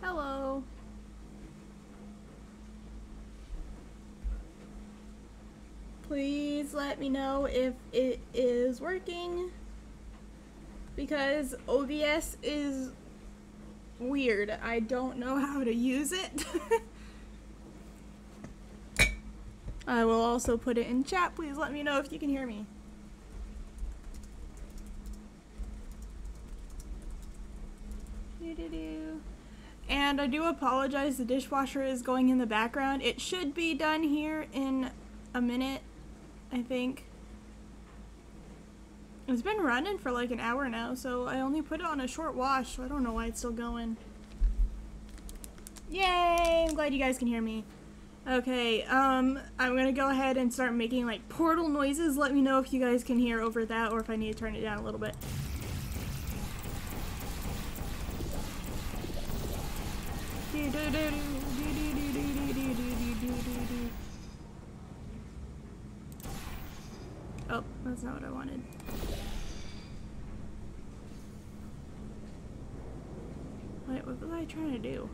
Hello. Please let me know if it is working because OBS is weird. I don't know how to use it. I will also put it in chat. Please let me know if you can hear me. And I do apologize, the dishwasher is going in the background. It should be done here in a minute, I think. It's been running for like an hour now, so I only put it on a short wash, so I don't know why it's still going. Yay! I'm glad you guys can hear me. Okay, um, I'm gonna go ahead and start making like portal noises. Let me know if you guys can hear over that or if I need to turn it down a little bit. Oh, that's not what I wanted. Wait, what was I trying to do?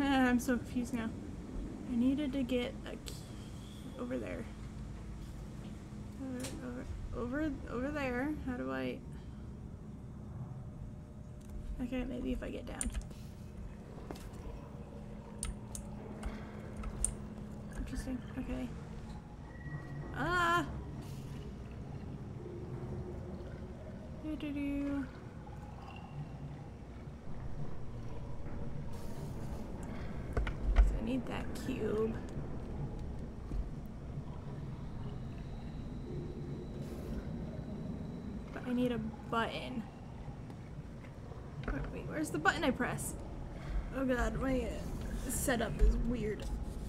I'm so confused now. I needed to get a key over there. Over, over, over, over there. How do I? Okay, maybe if I get down. Interesting. Okay. Ah. Do do. So I need that cube. But I need a button. Wait, where's the button I press? Oh god, my setup is weird.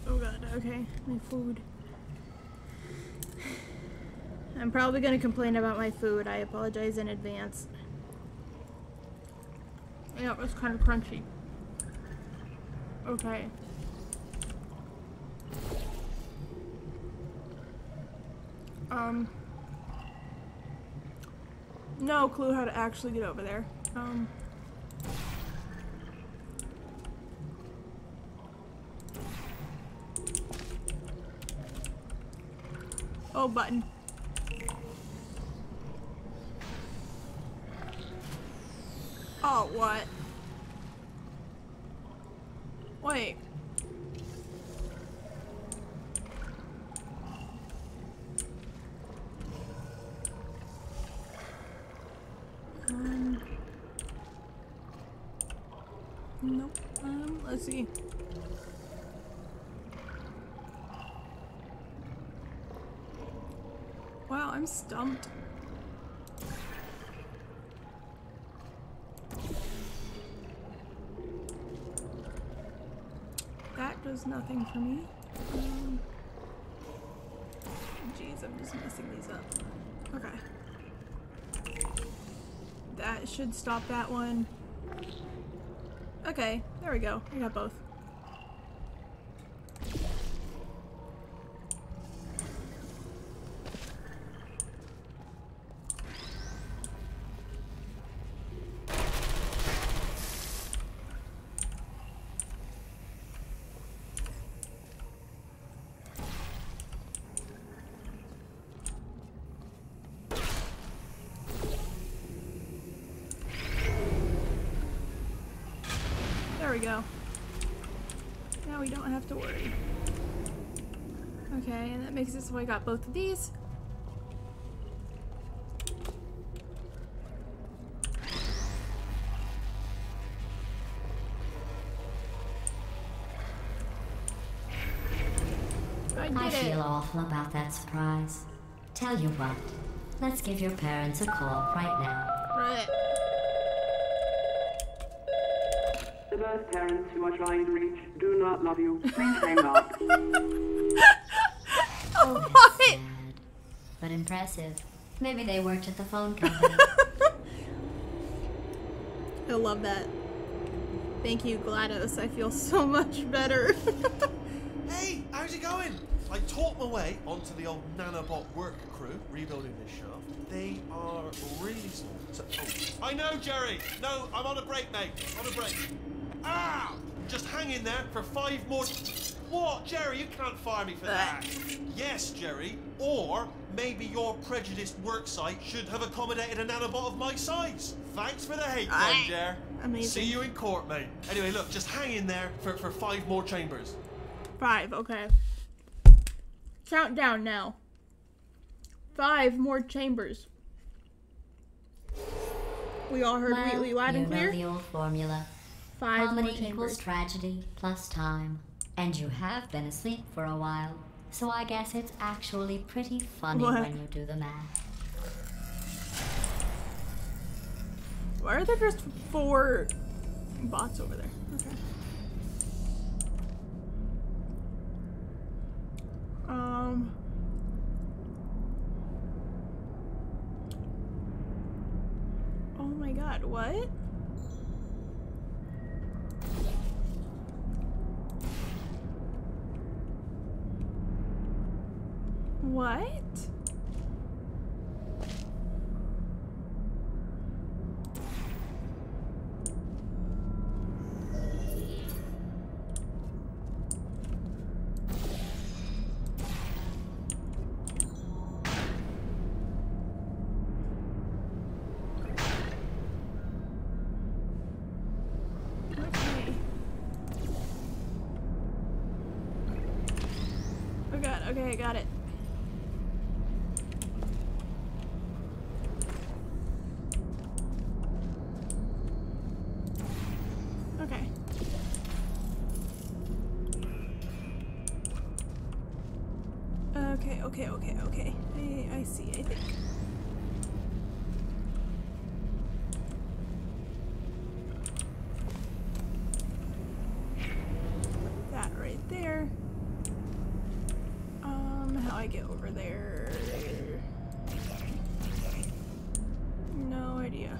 Oh god, okay, my food. I'm probably gonna complain about my food. I apologize in advance. Yeah, it was kind of crunchy. Okay. Um. No clue how to actually get over there. Um. Oh, button. Oh, what? Wait. Um. Nope. Um, let's see. Wow, I'm stumped. That does nothing for me. Um, Jeez, I'm just messing these up. Okay. That should stop that one. Okay, there we go. I got both. Go. Now we don't have to worry. Okay, and that makes it so I got both of these. I I feel awful about that surprise. Tell you what, let's give your parents a call right now. Right. The birth parents you are trying to reach do not love you. Please hang up. Oh impressive. Maybe they worked at the phone company. I love that. Thank you, GLaDOS. I feel so much better. Hey, how's it going? I talked my way onto the old nanobot work crew rebuilding this shaft. They are really small. Oh, I know, Jerry. No, I'm on a break, mate. On a break. Ah! Just hang in there for five more. What, Jerry? You can't fire me for that. yes, Jerry. Or maybe your prejudiced work site should have accommodated a nanobot of my size. Thanks for the hate, then, Jer. amazing. See you in court, mate. Anyway, look, just hang in there for, for five more chambers. Five, okay. Countdown now. Five more chambers. We all heard well, Wheatley loud you and know clear. the old formula. Five more Comedy equals tragedy plus time. And you have been asleep for a while. So I guess it's actually pretty funny What? when you do the math. Why are there just four bots over there? Okay. Um. Oh my god? What? Okay. Oh god, okay, got it. Okay. Okay, okay, okay, okay. I, I see, I think. that right there. Um, how I get over there? No idea.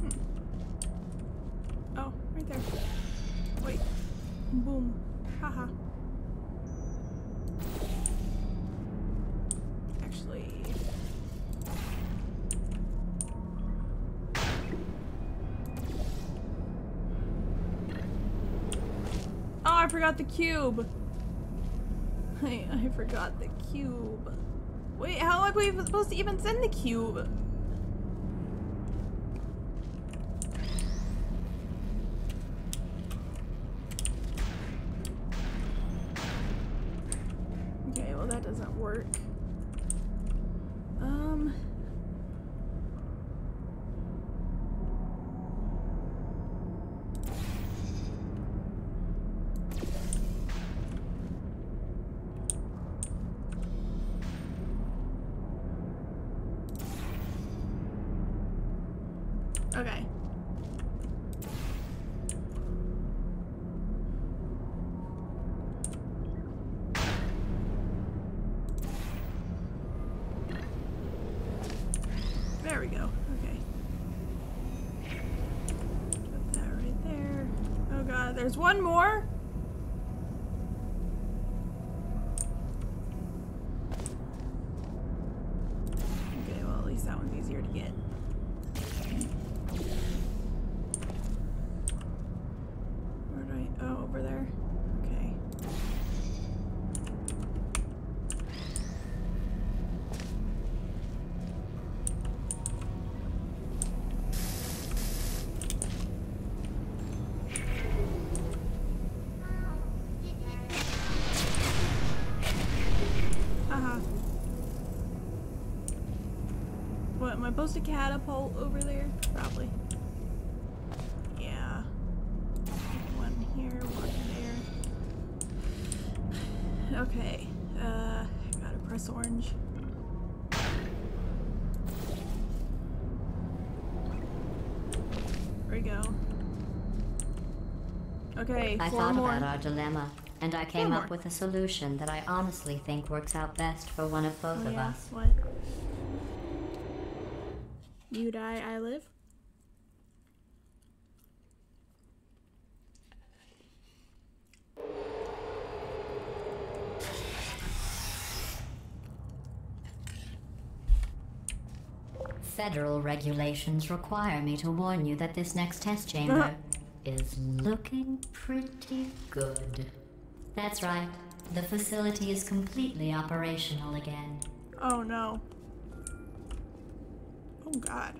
Hmm. Oh, right there. Wait. Boom. Haha. Actually. Oh, I forgot the cube. I, I forgot the cube. Wait, how are we supposed to even send the cube? Okay, well that work. Um. Okay. There we go. Okay. Put that right there. Oh god, there's one more? Okay, well at least that one's easier to get. Where do I? Oh, over there. Okay. Uh huh. What, am I supposed to catapult over there? Probably. Yeah. One here, one there. Okay. Uh, gotta press orange. There we go. Okay, I four thought more. about our dilemma, and I came One up more. with a solution that I honestly think works out best for one of both Oh of yeah. us. What? You die, I live. Federal regulations require me to warn you that this next test chamber is looking pretty good. That's right. The facility is completely operational again. Oh no. Oh god.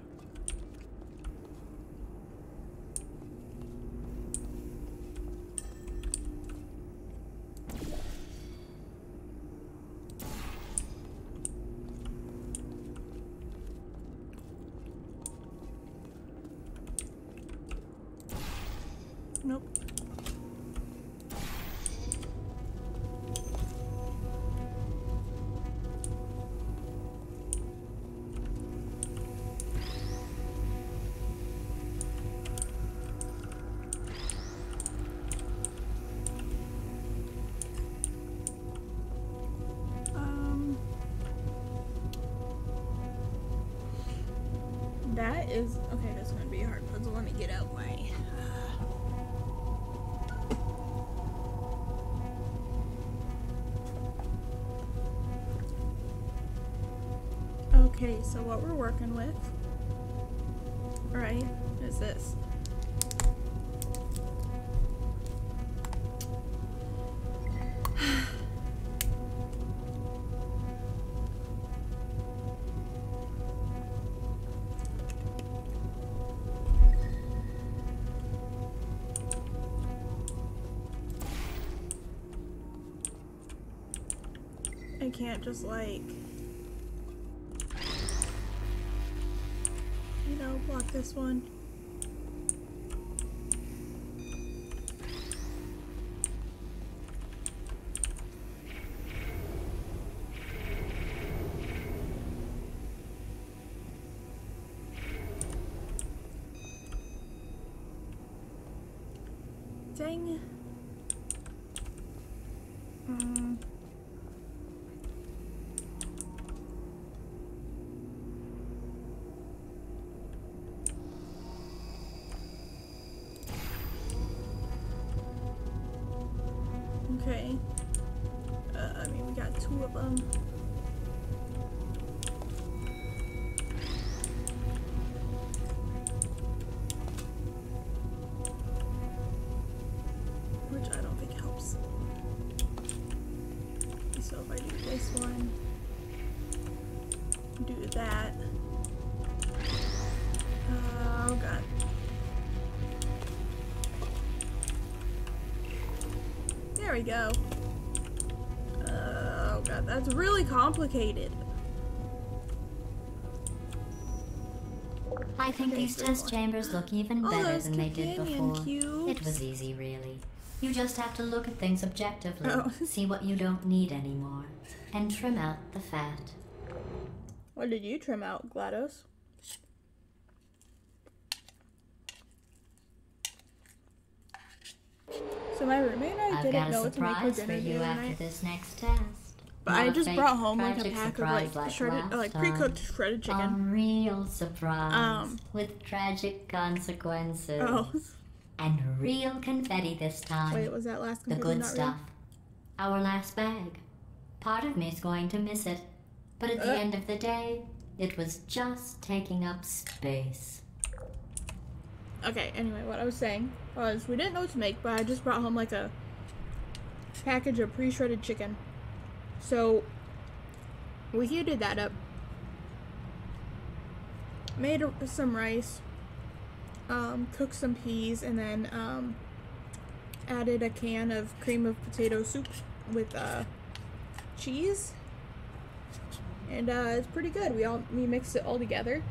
That is okay. That's gonna be a hard puzzle. Let me get out my. Uh, okay, so what we're working with, right, is this. I can't just like you know, block this one. Dang. Two of them. Which I don't think helps. So if I do this one, do that. Oh god. There we go. That's really complicated. I think Okay, these test chambers look even Oh, better than they did before. It was easy, really. You just have to look at things objectively, Oh. see what you don't need anymore, and trim out the fat. What did you trim out, GLaDOS? So my roommate and I I've didn't got a know what to make for surprise for dinner you after night. this next test. But I a just brought home like a pack of like, like shredded, like pre-cooked shredded A chicken. real surprise Um, with tragic consequences. Oh, And real confetti this time. wait, was that last the confetti good not real? stuff. Our last bag. Part of me's going to miss it. But at the Uh. end of the day, it was just taking up space. Okay, anyway, what I was saying was we didn't know what to make, but I just brought home like a package of pre-shredded chicken. So we heated that up, made some rice, um, cooked some peas, and then um, added a can of cream of potato soup with uh, cheese. And uh, it's pretty good. We all we mixed it all together.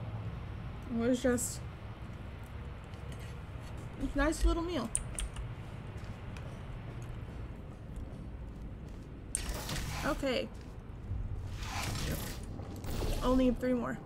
It was just a nice little meal. Okay. Only three more.